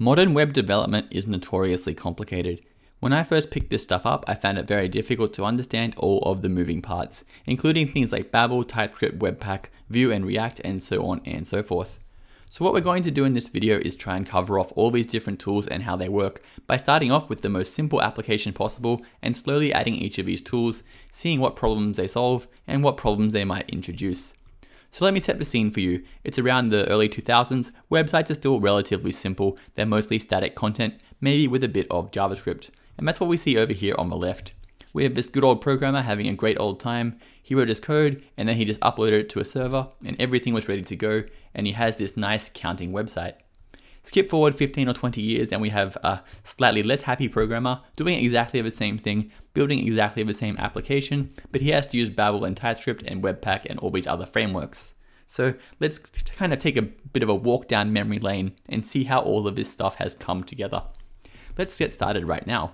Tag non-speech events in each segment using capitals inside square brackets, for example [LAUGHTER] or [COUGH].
Modern web development is notoriously complicated. When I first picked this stuff up, I found it very difficult to understand all of the moving parts, including things like Babel, TypeScript, Webpack, Vue and React, and so on and so forth. So what we're going to do in this video is try and cover off all these different tools and how they work by starting off with the most simple application possible and slowly adding each of these tools, seeing what problems they solve and what problems they might introduce. So let me set the scene for you. It's around the early 2000s, websites are still relatively simple, they're mostly static content, maybe with a bit of JavaScript. And that's what we see over here on the left. We have this good old programmer having a great old time. He wrote his code and then he just uploaded it to a server and everything was ready to go and he has this nice counting website. Skip forward 15 or 20 years and we have a slightly less happy programmer doing exactly the same thing, building exactly the same application, but he has to use Babel and TypeScript and Webpack and all these other frameworks. So let's kind of take a bit of a walk down memory lane and see how all of this stuff has come together. Let's get started right now.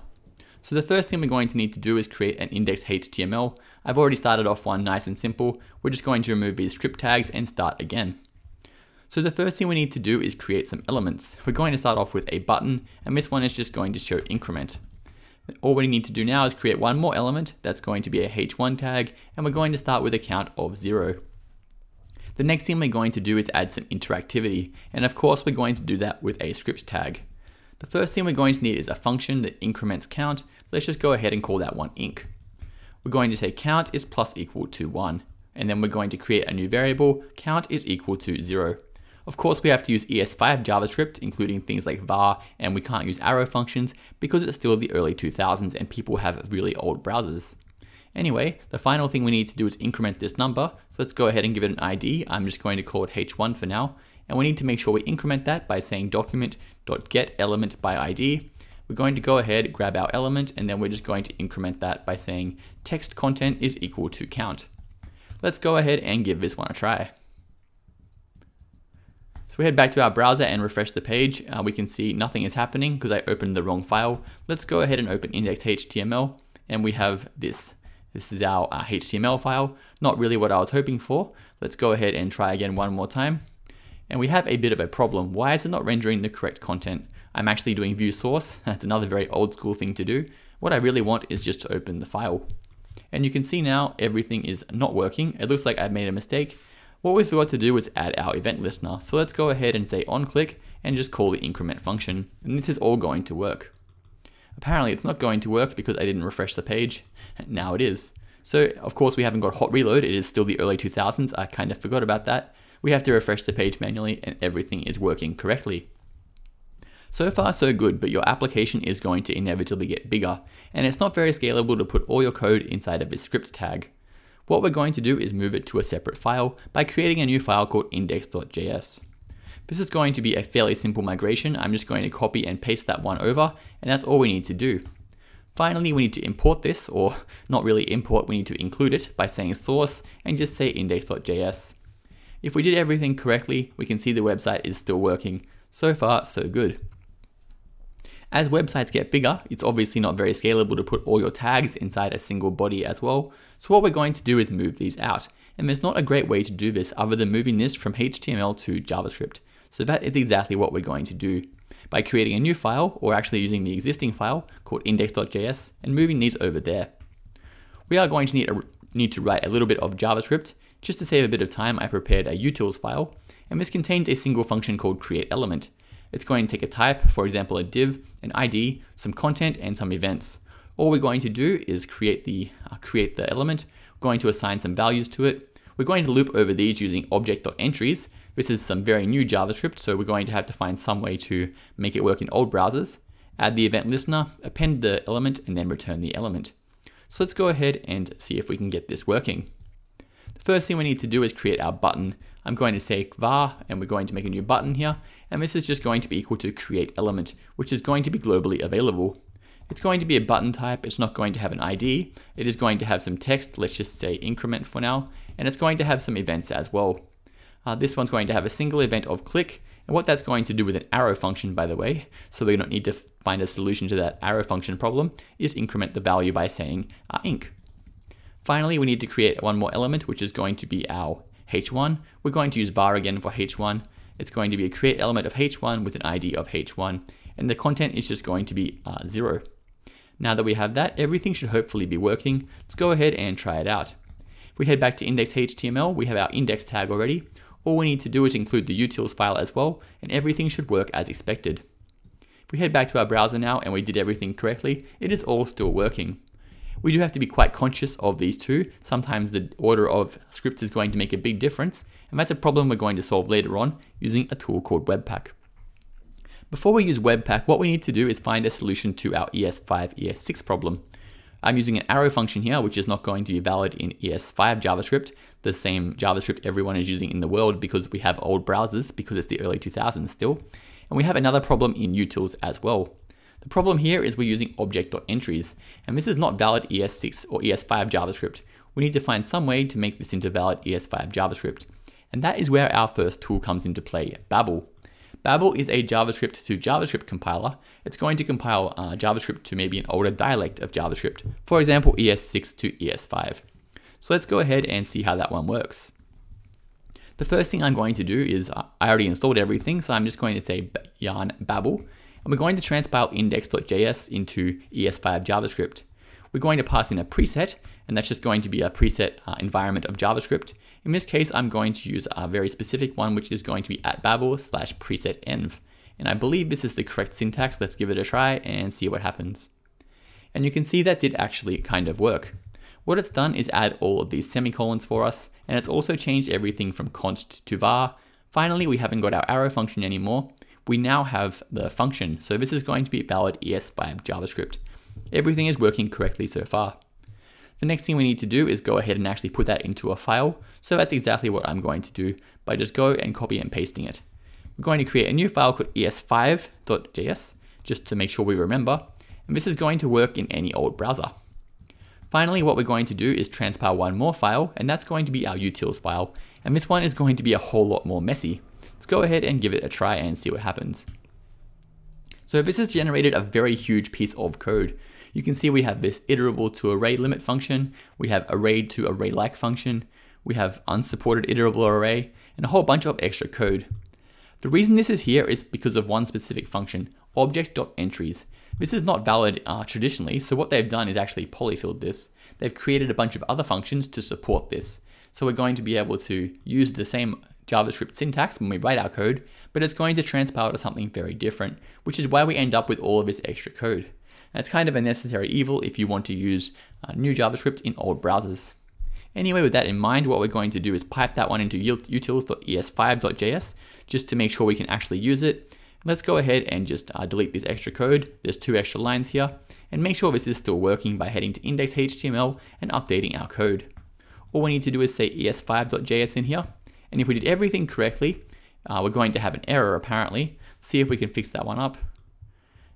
So the first thing we're going to need to do is create an index.html. I've already started off one nice and simple. We're just going to remove these script tags and start again. So the first thing we need to do is create some elements. We're going to start off with a button, and this one is just going to show increment. All we need to do now is create one more element that's going to be a h1 tag, and we're going to start with a count of zero. The next thing we're going to do is add some interactivity, and of course we're going to do that with a script tag. The first thing we're going to need is a function that increments count. Let's just go ahead and call that one inc. We're going to say count is plus equal to 1, and then we're going to create a new variable, count is equal to 0. Of course, we have to use ES5 JavaScript, including things like var, and we can't use arrow functions because it's still the early 2000s and people have really old browsers. Anyway, the final thing we need to do is increment this number. So let's go ahead and give it an ID. I'm just going to call it h1 for now. And we need to make sure we increment that by saying document.getElement by ID. We're going to go ahead, grab our element, and then we're just going to increment that by saying text content is equal to count. Let's go ahead and give this one a try. So we head back to our browser and refresh the page. Uh, we can see nothing is happening because I opened the wrong file. Let's go ahead and open index.html and we have this. This is our uh, HTML file, not really what I was hoping for. Let's go ahead and try again one more time. And we have a bit of a problem. Why is it not rendering the correct content? I'm actually doing view source. [LAUGHS] That's another very old school thing to do. What I really want is just to open the file. And you can see now everything is not working. It looks like I've made a mistake. What we forgot to do was add our event listener. So let's go ahead and say on click and just call the increment function. And this is all going to work. Apparently it's not going to work because I didn't refresh the page. Now it is. So of course we haven't got hot reload. It is still the early 2000s. I kind of forgot about that. We have to refresh the page manually and everything is working correctly. So far so good, but your application is going to inevitably get bigger, and it's not very scalable to put all your code inside of a script tag. What we're going to do is move it to a separate file by creating a new file called index.js. This is going to be a fairly simple migration. I'm just going to copy and paste that one over, and that's all we need to do. Finally, we need to import this, or not really import, we need to include it by saying source and just say index.js. If we did everything correctly, we can see the website is still working. So far, so good. As websites get bigger, it's obviously not very scalable to put all your tags inside a single body as well. So what we're going to do is move these out. And there's not a great way to do this other than moving this from HTML to JavaScript. So that is exactly what we're going to do by creating a new file or actually using the existing file called index.js and moving these over there. We are going to need, a, need to write a little bit of JavaScript. Just to save a bit of time, I prepared a utils file, and this contains a single function called createElement. It's going to take a type, for example, a div, an ID, some content, and some events. All we're going to do is create the, uh, create the element. We're going to assign some values to it. We're going to loop over these using object.entries. This is some very new JavaScript, so we're going to have to find some way to make it work in old browsers. Add the event listener, append the element, and then return the element. So let's go ahead and see if we can get this working. The first thing we need to do is create our button. I'm going to say var, and we're going to make a new button here, and this is just going to be equal to create element, which is going to be globally available. It's going to be a button type, it's not going to have an ID, it is going to have some text, let's just say increment for now, and it's going to have some events as well. Uh, this one's going to have a single event of click, and what that's going to do with an arrow function, by the way, so we don't need to find a solution to that arrow function problem, is increment the value by saying uh, inc. Finally, we need to create one more element, which is going to be our h1. We're going to use var again for h1, it's going to be a create element of h1 with an ID of h1, and the content is just going to be uh, zero. Now that we have that, everything should hopefully be working. Let's go ahead and try it out. If we head back to index.html, we have our index tag already. All we need to do is include the utils file as well, and everything should work as expected. If we head back to our browser now and we did everything correctly, it is all still working. We do have to be quite conscious of these two. Sometimes the order of scripts is going to make a big difference, and that's a problem we're going to solve later on using a tool called Webpack. Before we use Webpack, what we need to do is find a solution to our ES5, ES6 problem. I'm using an arrow function here, which is not going to be valid in ES5 JavaScript, the same JavaScript everyone is using in the world because we have old browsers because it's the early 2000s still. And we have another problem in utils as well. The problem here is we're using object.entries, and this is not valid ES6 or ES5 JavaScript. We need to find some way to make this into valid ES5 JavaScript. And that is where our first tool comes into play, Babel. Babel is a JavaScript to JavaScript compiler. It's going to compile uh, JavaScript to maybe an older dialect of JavaScript, for example ES6 to ES5. So let's go ahead and see how that one works. The first thing I'm going to do is, uh, I already installed everything, so I'm just going to say yarn babel, and we're going to transpile index.js into ES5 JavaScript. We're going to pass in a preset, and that's just going to be a preset uh, environment of JavaScript. In this case, I'm going to use a very specific one, which is going to be at babel slash preset env. And I believe this is the correct syntax. Let's give it a try and see what happens. And you can see that did actually kind of work. What it's done is add all of these semicolons for us, and it's also changed everything from const to var. Finally, we haven't got our arrow function anymore. We now have the function, so this is going to be valid ES5 JavaScript. Everything is working correctly so far. The next thing we need to do is go ahead and actually put that into a file. So that's exactly what I'm going to do by just go and copy and pasting it. We're going to create a new file called es5.js just to make sure we remember. And this is going to work in any old browser. Finally, what we're going to do is transpile one more file, and that's going to be our utils file. And this one is going to be a whole lot more messy. Let's go ahead and give it a try and see what happens. So this has generated a very huge piece of code you can see we have this iterable to array limit function, we have array to array like function, we have unsupported iterable array, and a whole bunch of extra code. The reason this is here is because of one specific function, object.entries. This is not valid uh, traditionally, so what they've done is actually polyfilled this. They've created a bunch of other functions to support this. So we're going to be able to use the same JavaScript syntax when we write our code, but it's going to transpile to something very different, which is why we end up with all of this extra code. That's kind of a necessary evil if you want to use uh, new JavaScript in old browsers. Anyway, with that in mind, what we're going to do is pipe that one into utils.es5.js just to make sure we can actually use it. Let's go ahead and just uh, delete this extra code. There's two extra lines here and make sure this is still working by heading to index.html and updating our code. All we need to do is say es5.js in here. And if we did everything correctly, uh, we're going to have an error apparently. See if we can fix that one up.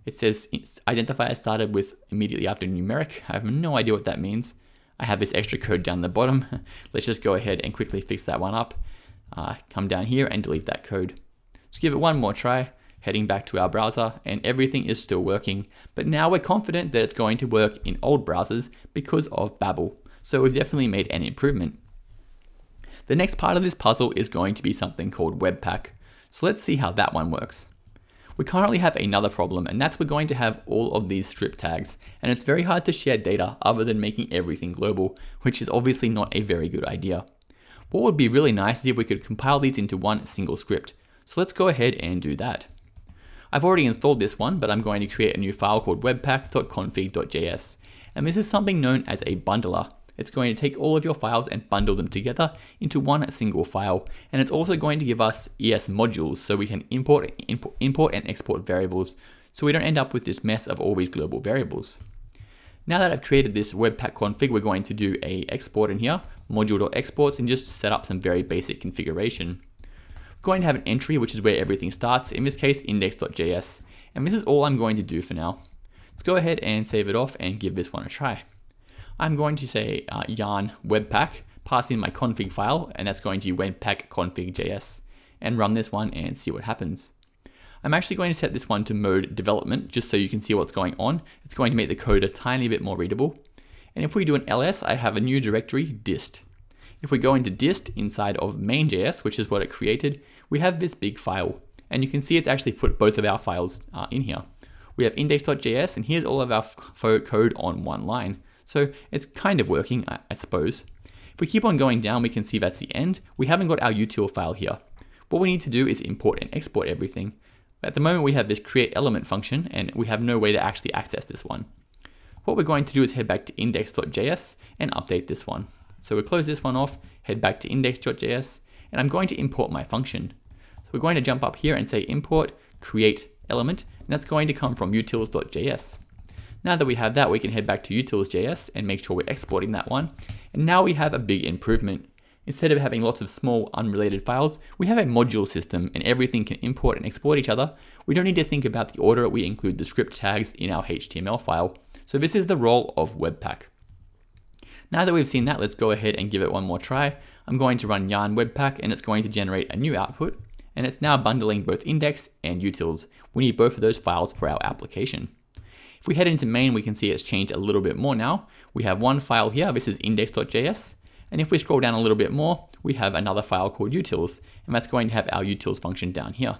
It says identifier started with immediately after numeric. I have no idea what that means. I have this extra code down the bottom. [LAUGHS] Let's just go ahead and quickly fix that one up. Uh, come down here and delete that code. Let's give it one more try, heading back to our browser, and everything is still working. But now we're confident that it's going to work in old browsers because of Babel. So we've definitely made an improvement. The next part of this puzzle is going to be something called Webpack. So let's see how that one works. We currently have another problem and that's we're going to have all of these script tags and it's very hard to share data other than making everything global, which is obviously not a very good idea. What would be really nice is if we could compile these into one single script. So let's go ahead and do that. I've already installed this one, but I'm going to create a new file called webpack.config.js. And this is something known as a bundler. It's going to take all of your files and bundle them together into one single file. And it's also going to give us ES modules so we can import, import, import and export variables so we don't end up with this mess of all these global variables. Now that I've created this webpack config, we're going to do a export in here, module.exports, and just set up some very basic configuration. We're going to have an entry, which is where everything starts, in this case, index.js. And this is all I'm going to do for now. Let's go ahead and save it off and give this one a try. I'm going to say uh, yarn webpack, pass in my config file, and that's going to webpack config.js, and run this one and see what happens. I'm actually going to set this one to mode development just so you can see what's going on. It's going to make the code a tiny bit more readable. And if we do an ls, I have a new directory, dist. if we go into dist inside of main.js, which is what it created, we have this big file. And you can see it's actually put both of our files uh, in here. We have index.js, and here's all of our code on one line. So it's kind of working, I, I suppose. If we keep on going down, we can see that's the end. We haven't got our util file here. What we need to do is import and export everything. At the moment, we have this create element function, and we have no way to actually access this one. What we're going to do is head back to index.js and update this one. So we'll close this one off, head back to index.js, and I'm going to import my function. So we're going to jump up here and say import create element, and that's going to come from utils.js. Now that we have that, we can head back to utils.js and make sure we're exporting that one. And now we have a big improvement. Instead of having lots of small unrelated files, we have a module system and everything can import and export each other. We don't need to think about the order we include the script tags in our HTML file. So this is the role of Webpack. Now that we've seen that, let's go ahead and give it one more try. I'm going to run yarn webpack and it's going to generate a new output and it's now bundling both index and utils. We need both of those files for our application. If we head into main, we can see it's changed a little bit more now. We have one file here, this is index.js. And if we scroll down a little bit more, we have another file called utils, and that's going to have our utils function down here.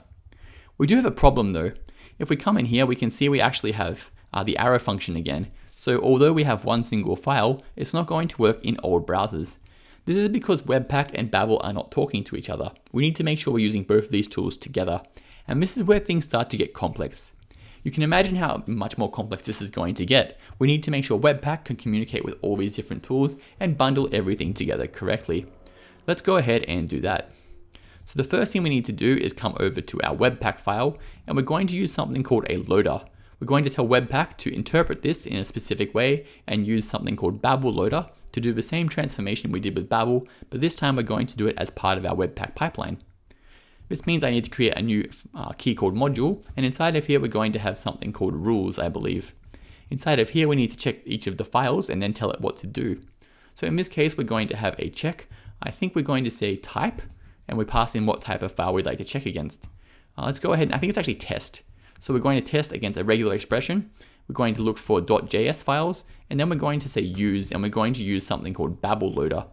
We do have a problem though. If we come in here, we can see we actually have uh, the arrow function again. So although we have one single file, it's not going to work in old browsers. This is because Webpack and Babel are not talking to each other. We need to make sure we're using both of these tools together. And this is where things start to get complex. You can imagine how much more complex this is going to get. We need to make sure Webpack can communicate with all these different tools and bundle everything together correctly. Let's go ahead and do that. So the first thing we need to do is come over to our Webpack file and we're going to use something called a loader. We're going to tell Webpack to interpret this in a specific way and use something called Babel Loader to do the same transformation we did with Babel, but this time we're going to do it as part of our Webpack pipeline. This means I need to create a new uh, key called module, and inside of here we're going to have something called rules, I believe. Inside of here we need to check each of the files and then tell it what to do. So in this case we're going to have a check. I think we're going to say type, and we pass in what type of file we'd like to check against. Uh, let's go ahead, and I think it's actually test. So we're going to test against a regular expression. We're going to look for .js files, and then we're going to say use, and we're going to use something called Babel Loader.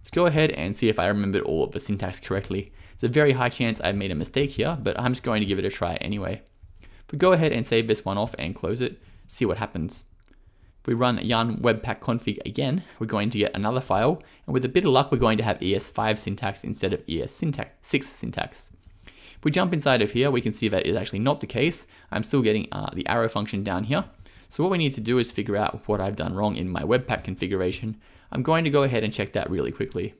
Let's go ahead and see if I remembered all of the syntax correctly. It's a very high chance I've made a mistake here, but I'm just going to give it a try anyway. If we go ahead and save this one off and close it, see what happens. If we run yarn webpack config again, we're going to get another file, and with a bit of luck, we're going to have ES5 syntax instead of ES6 syntax. If we jump inside of here, we can see that is actually not the case. I'm still getting uh, the arrow function down here. So what we need to do is figure out what I've done wrong in my Webpack configuration. I'm going to go ahead and check that really quickly.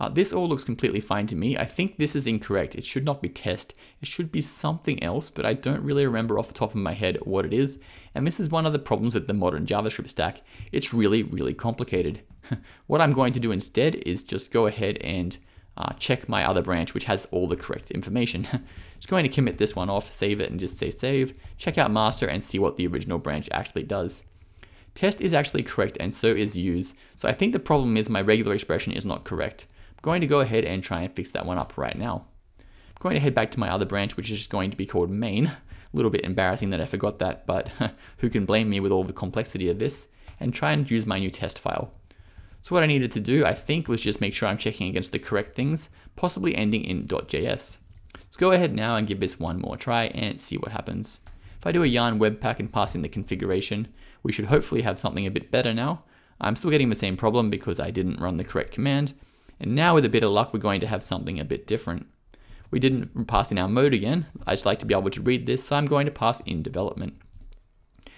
Uh, this all looks completely fine to me. I think this is incorrect. It should not be test. It should be something else, but I don't really remember off the top of my head what it is. And this is one of the problems with the modern JavaScript stack. It's really, really complicated. [LAUGHS] what I'm going to do instead is just go ahead and uh, check my other branch, which has all the correct information. [LAUGHS] just going to commit this one off, save it, and just say save, check out master, and see what the original branch actually does. Test is actually correct, and so is use. So I think the problem is my regular expression is not correct. Going to go ahead and try and fix that one up right now. I'm going to head back to my other branch, which is just going to be called main. A little bit embarrassing that I forgot that, but [LAUGHS] who can blame me with all the complexity of this? And try and use my new test file. So what I needed to do, I think, was just make sure I'm checking against the correct things, possibly ending in .js. Let's go ahead now and give this one more try and see what happens. If I do a yarn webpack and pass in the configuration, we should hopefully have something a bit better now. I'm still getting the same problem because I didn't run the correct command. And now with a bit of luck, we're going to have something a bit different. We didn't pass in our mode again. I just like to be able to read this, so I'm going to pass in development.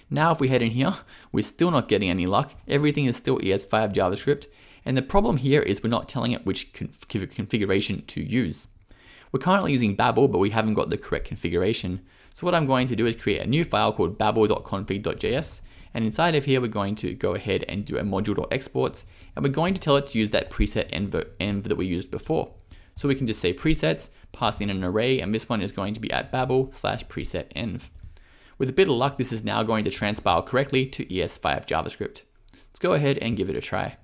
Now if we head in here, we're still not getting any luck. Everything is still ES5 JavaScript. And the problem here is we're not telling it which conf configuration to use. We're currently using Babel, but we haven't got the correct configuration. So what I'm going to do is create a new file called babel.config.js. And inside of here, we're going to go ahead and do a module.exports. And we're going to tell it to use that preset env, env that we used before. So we can just say presets, pass in an array, and this one is going to be at babel slash preset env. With a bit of luck, this is now going to transpile correctly to ES5 JavaScript. Let's go ahead and give it a try.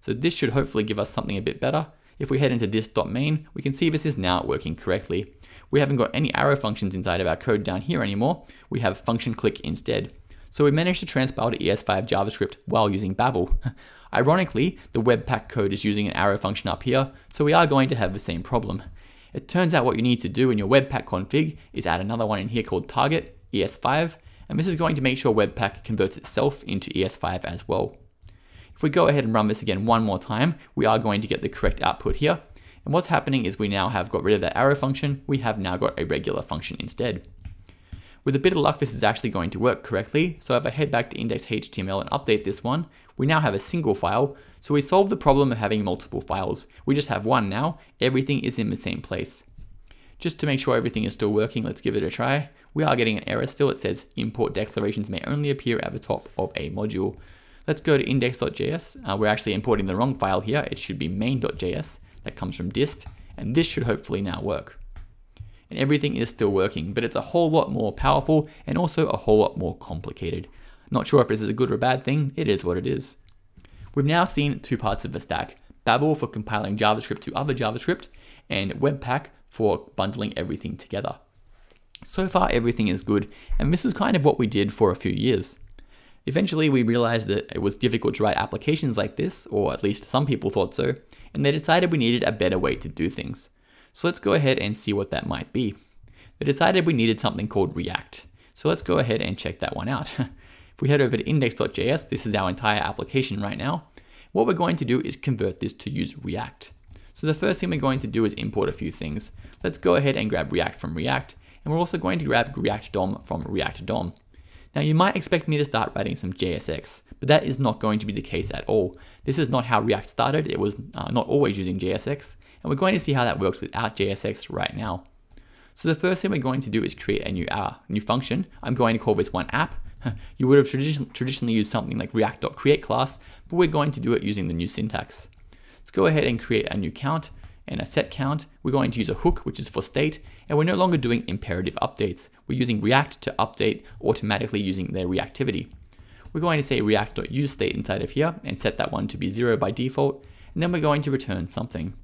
So this should hopefully give us something a bit better. If we head into dist main, we can see this is now working correctly. We haven't got any arrow functions inside of our code down here anymore. We have function click instead. So we managed to transpile to ES5 JavaScript while using Babel. [LAUGHS] Ironically, the Webpack code is using an arrow function up here, so we are going to have the same problem. It turns out what you need to do in your Webpack config is add another one in here called target ES5, and this is going to make sure Webpack converts itself into ES5 as well. If we go ahead and run this again one more time, we are going to get the correct output here. And what's happening is we now have got rid of that arrow function, we have now got a regular function instead. With a bit of luck, this is actually going to work correctly. So if I head back to index.html and update this one, we now have a single file. So we solved the problem of having multiple files. We just have one now. Everything is in the same place. Just to make sure everything is still working, let's give it a try. We are getting an error still. It says import declarations may only appear at the top of a module. Let's go to index.js. Uh, we're actually importing the wrong file here. It should be main.js that comes from dist, and this should hopefully now work and everything is still working, but it's a whole lot more powerful and also a whole lot more complicated. Not sure if this is a good or a bad thing, it is what it is. We've now seen two parts of the stack, Babel for compiling JavaScript to other JavaScript, and Webpack for bundling everything together. So far everything is good, and this was kind of what we did for a few years. Eventually we realized that it was difficult to write applications like this, or at least some people thought so, and they decided we needed a better way to do things. So let's go ahead and see what that might be. They decided we needed something called React. So let's go ahead and check that one out. [LAUGHS] if we head over to index.js, this is our entire application right now. What we're going to do is convert this to use React. So the first thing we're going to do is import a few things. Let's go ahead and grab React from React, and we're also going to grab React DOM from React DOM. Now you might expect me to start writing some JSX, but that is not going to be the case at all. This is not how React started, it was uh, not always using JSX, and we're going to see how that works without JSX right now. So the first thing we're going to do is create a new uh, new function. I'm going to call this one app. [LAUGHS] you would have tradi traditionally used something like react.create class, but we're going to do it using the new syntax. Let's go ahead and create a new count and a set count. We're going to use a hook, which is for state, and we're no longer doing imperative updates. We're using React to update automatically using their reactivity. We're going to say react.useState inside of here and set that one to be zero by default, and then we're going to return something.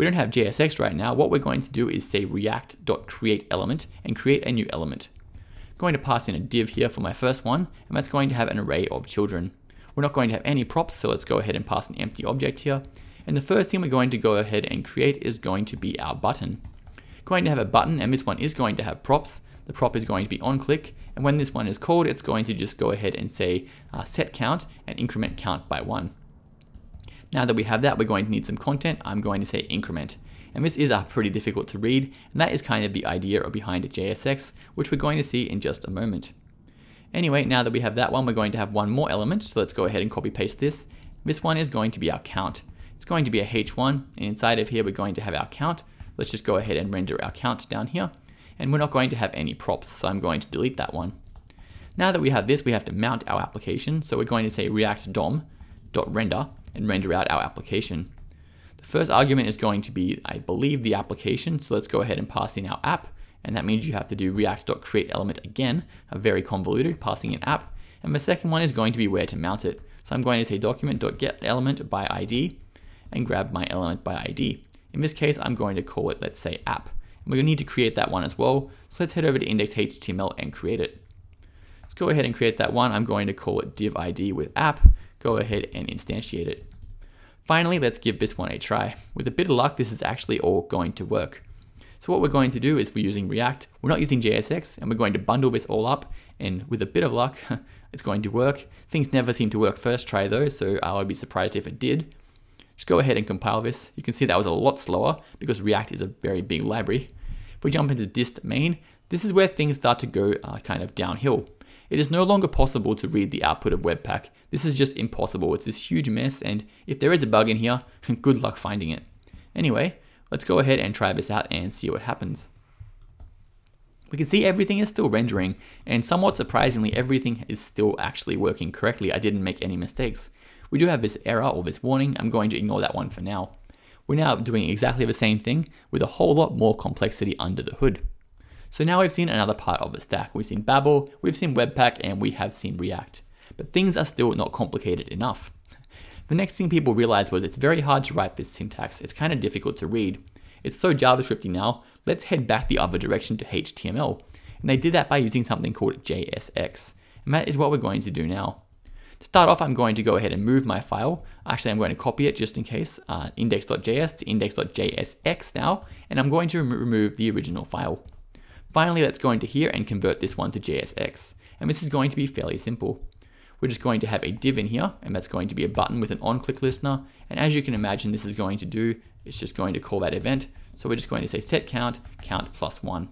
We don't have JSX right now. What we're going to do is say react.createElement and create a new element. I'm going to pass in a div here for my first one, and that's going to have an array of children. We're not going to have any props, so let's go ahead and pass an empty object here. And the first thing we're going to go ahead and create is going to be our button. Going to have a button, and this one is going to have props. The prop is going to be on click, and when this one is called, it's going to just go ahead and say uh, set count and increment count by one. Now that we have that, we're going to need some content. I'm going to say increment. And this is uh, pretty difficult to read, and that is kind of the idea behind JSX, which we're going to see in just a moment. Anyway, now that we have that one, we're going to have one more element, so let's go ahead and copy paste this. This one is going to be our count. It's going to be a h1, and inside of here we're going to have our count. Let's just go ahead and render our count down here, and we're not going to have any props, so I'm going to delete that one. Now that we have this, we have to mount our application, so we're going to say react dom.render, and render out our application. The first argument is going to be, I believe, the application. So let's go ahead and pass in our app. And that means you have to do react.createElement again, a very convoluted, passing in app. And the second one is going to be where to mount it. So I'm going to say document.getElement by ID and grab my element by ID. In this case, I'm going to call it, let's say, app. And we're going to need to create that one as well. So let's head over to index.html and create it. Let's go ahead and create that one. I'm going to call it div ID with app go ahead and instantiate it. Finally, let's give this one a try. With a bit of luck, this is actually all going to work. So what we're going to do is we're using React, we're not using JSX, and we're going to bundle this all up, and with a bit of luck, [LAUGHS] it's going to work. Things never seem to work first try though, so I would be surprised if it did. Just go ahead and compile this. You can see that was a lot slower because React is a very big library. If we jump into dist main, this is where things start to go uh, kind of downhill. It is no longer possible to read the output of Webpack. This is just impossible. It's this huge mess, and if there is a bug in here, [LAUGHS] good luck finding it. Anyway, let's go ahead and try this out and see what happens. We can see everything is still rendering, and somewhat surprisingly, everything is still actually working correctly. I didn't make any mistakes. We do have this error or this warning. I'm going to ignore that one for now. We're now doing exactly the same thing with a whole lot more complexity under the hood. So now we've seen another part of the stack. We've seen Babel, we've seen Webpack, and we have seen React. But things are still not complicated enough. The next thing people realized was it's very hard to write this syntax. It's kind of difficult to read. It's so JavaScripty now, let's head back the other direction to HTML. And they did that by using something called JSX. And that is what we're going to do now. To start off, I'm going to go ahead and move my file. Actually, I'm going to copy it just in case, uh, index.js to index.jsx now, and I'm going to rem remove the original file. Finally, let's go into here and convert this one to JSX. And this is going to be fairly simple. We're just going to have a div in here, and that's going to be a button with an on-click listener. And as you can imagine, this is going to do, it's just going to call that event. So we're just going to say set count, count plus one.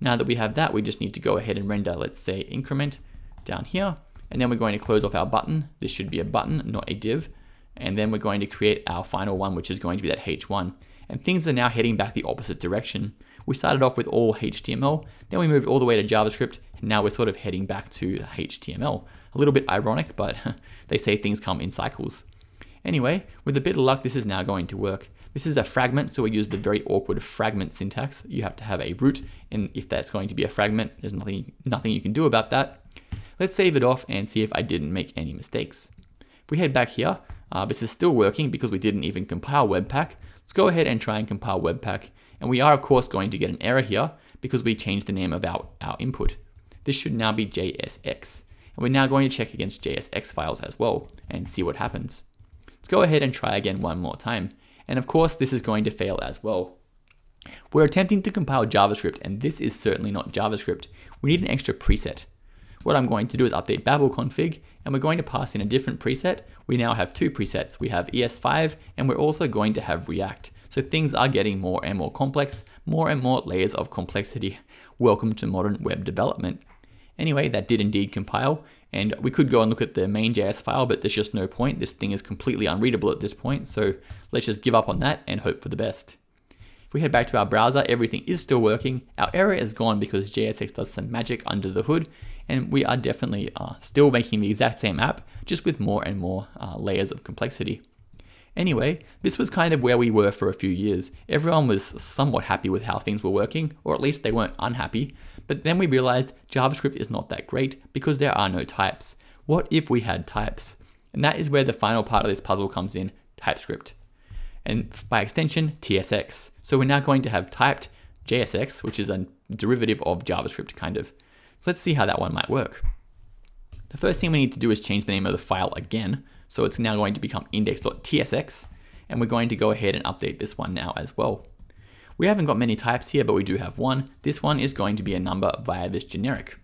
Now that we have that, we just need to go ahead and render, let's say increment down here. And then we're going to close off our button. This should be a button, not a div. And then we're going to create our final one, which is going to be that H1. And things are now heading back the opposite direction. We started off with all HTML, then we moved all the way to JavaScript, and now we're sort of heading back to HTML. A little bit ironic, but [LAUGHS] they say things come in cycles. Anyway, with a bit of luck, this is now going to work. This is a fragment, so we use the very awkward fragment syntax. You have to have a root, and if that's going to be a fragment, there's nothing, nothing you can do about that. Let's save it off and see if I didn't make any mistakes. If we head back here, uh, this is still working because we didn't even compile Webpack. Let's go ahead and try and compile Webpack. And we are of course going to get an error here because we changed the name of our, our input. This should now be JSX. And we're now going to check against JSX files as well and see what happens. Let's go ahead and try again one more time. And of course, this is going to fail as well. We're attempting to compile JavaScript, and this is certainly not JavaScript. We need an extra preset. What I'm going to do is update Babel config, and we're going to pass in a different preset. We now have two presets. We have ES5, and we're also going to have React. So things are getting more and more complex, more and more layers of complexity. Welcome to modern web development. Anyway, that did indeed compile, and we could go and look at the main.js file, but there's just no point. This thing is completely unreadable at this point, so let's just give up on that and hope for the best. If we head back to our browser, everything is still working. Our error is gone because JSX does some magic under the hood, and we are definitely uh, still making the exact same app, just with more and more uh, layers of complexity. Anyway, this was kind of where we were for a few years. Everyone was somewhat happy with how things were working, or at least they weren't unhappy, but then we realized JavaScript is not that great because there are no types. What if we had types? And that is where the final part of this puzzle comes in, TypeScript. And by extension, TSX. So we're now going to have typed JSX, which is a derivative of JavaScript kind of. So let's see how that one might work. The first thing we need to do is change the name of the file again. So it's now going to become index.tsx. And we're going to go ahead and update this one now as well. We haven't got many types here, but we do have one. This one is going to be a number via this generic.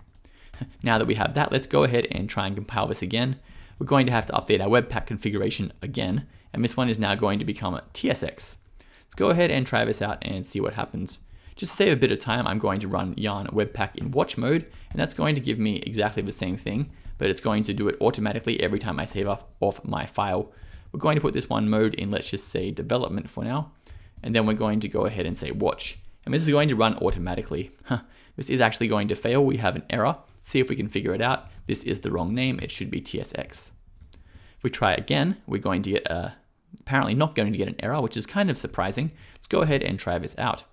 [LAUGHS] Now that we have that, let's go ahead and try and compile this again. We're going to have to update our Webpack configuration again, and this one is now going to become a TSX. Let's go ahead and try this out and see what happens. Just to save a bit of time, I'm going to run yarn webpack in watch mode, and that's going to give me exactly the same thing, but it's going to do it automatically every time I save off, my file. We're going to put this one mode in, let's just say development for now and then we're going to go ahead and say watch. And this is going to run automatically. this is actually going to fail. We have an error. See if we can figure it out. This is the wrong name. It should be TSX. If we try again, we're going to get a, apparently not going to get an error, which is kind of surprising. Let's go ahead and try this out.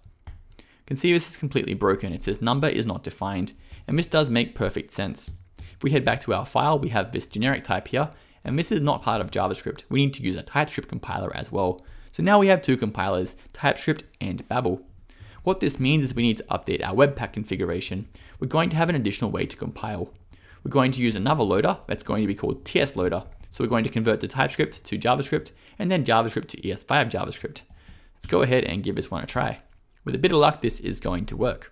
You can see this is completely broken. It says number is not defined, and this does make perfect sense. If we head back to our file, we have this generic type here, and this is not part of JavaScript. We need to use a TypeScript compiler as well. So now we have two compilers, TypeScript and Babel. What this means is we need to update our Webpack configuration. We're going to have an additional way to compile. We're going to use another loader that's going to be called TS loader. So we're going to convert the TypeScript to JavaScript and then JavaScript to ES5 JavaScript. Let's go ahead and give this one a try. With a bit of luck, this is going to work.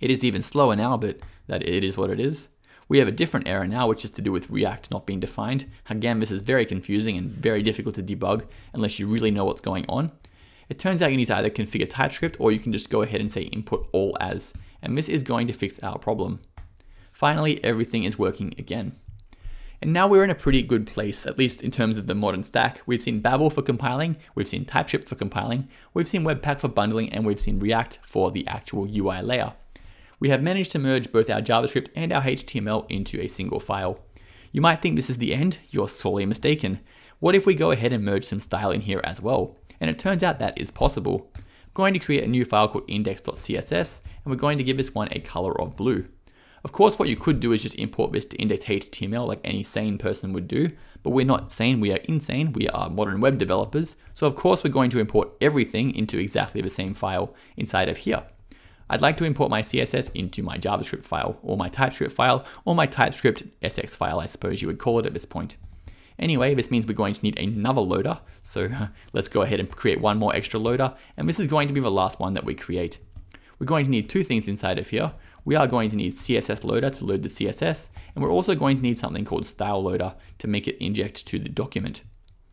It is even slower now, but that it is what it is. We have a different error now, which is to do with React not being defined. Again, this is very confusing and very difficult to debug unless you really know what's going on. It turns out you need to either configure TypeScript or you can just go ahead and say import all as, and this is going to fix our problem. Finally, everything is working again. And now we're in a pretty good place, at least in terms of the modern stack. We've seen Babel for compiling, we've seen TypeScript for compiling, we've seen Webpack for bundling, and we've seen React for the actual UI layer we have managed to merge both our JavaScript and our HTML into a single file. You might think this is the end, you're sorely mistaken. What if we go ahead and merge some style in here as well? And it turns out that is possible. I'm going to create a new file called index.css, and we're going to give this one a color of blue. Of course, what you could do is just import this to index.html like any sane person would do, but we're not sane, we are insane, we are modern web developers, so of course we're going to import everything into exactly the same file inside of here. I'd like to import my CSS into my JavaScript file, or my TypeScript file, or my TypeScript SX file, I suppose you would call it at this point. Anyway, this means we're going to need another loader, so [LAUGHS] let's go ahead and create one more extra loader, and this is going to be the last one that we create. We're going to need two things inside of here. We are going to need CSS loader to load the CSS, and we're also going to need something called style loader to make it inject to the document.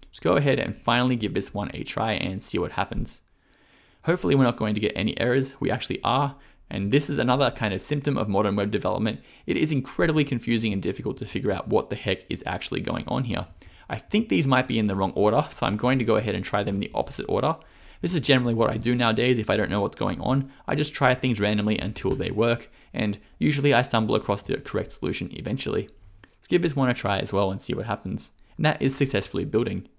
Let's go ahead and finally give this one a try and see what happens. Hopefully we're not going to get any errors, we actually are, and this is another kind of symptom of modern web development. It is incredibly confusing and difficult to figure out what the heck is actually going on here. I think these might be in the wrong order, so I'm going to go ahead and try them in the opposite order. This is generally what I do nowadays if I don't know what's going on. I just try things randomly until they work, and usually I stumble across the correct solution eventually. Let's give this one a try as well and see what happens. And that is successfully building.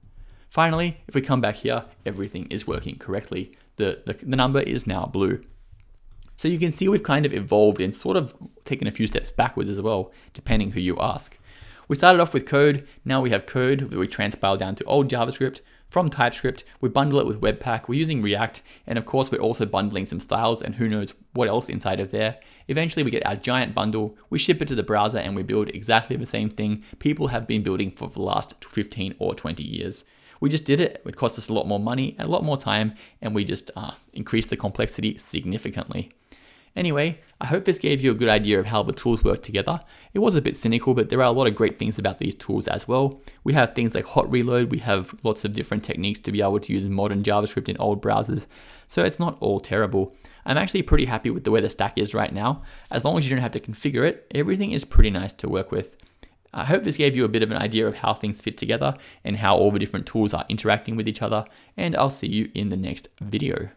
Finally, if we come back here, everything is working correctly. The, the, the number is now blue. So you can see we've kind of evolved and sort of taken a few steps backwards as well, depending who you ask. We started off with code, now we have code that we transpile down to old JavaScript. From TypeScript, we bundle it with Webpack, we're using React, and of course we're also bundling some styles and who knows what else inside of there. Eventually we get our giant bundle, we ship it to the browser and we build exactly the same thing people have been building for the last 15 or 20 years. We just did it, it cost us a lot more money and a lot more time, and we just uh, increased the complexity significantly. Anyway, I hope this gave you a good idea of how the tools work together. It was a bit cynical, but there are a lot of great things about these tools as well. We have things like hot reload, we have lots of different techniques to be able to use modern JavaScript in old browsers, so it's not all terrible. I'm actually pretty happy with the way the stack is right now. As long as you don't have to configure it, everything is pretty nice to work with. I hope this gave you a bit of an idea of how things fit together and how all the different tools are interacting with each other, and I'll see you in the next video.